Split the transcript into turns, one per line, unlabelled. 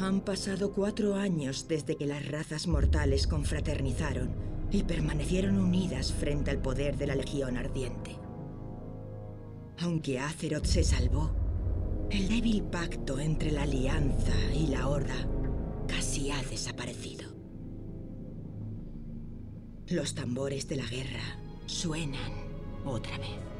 Han pasado cuatro años desde que las razas mortales confraternizaron y permanecieron unidas frente al poder de la Legión Ardiente. Aunque Azeroth se salvó, el débil pacto entre la Alianza y la Horda casi ha desaparecido. Los tambores de la guerra suenan otra vez.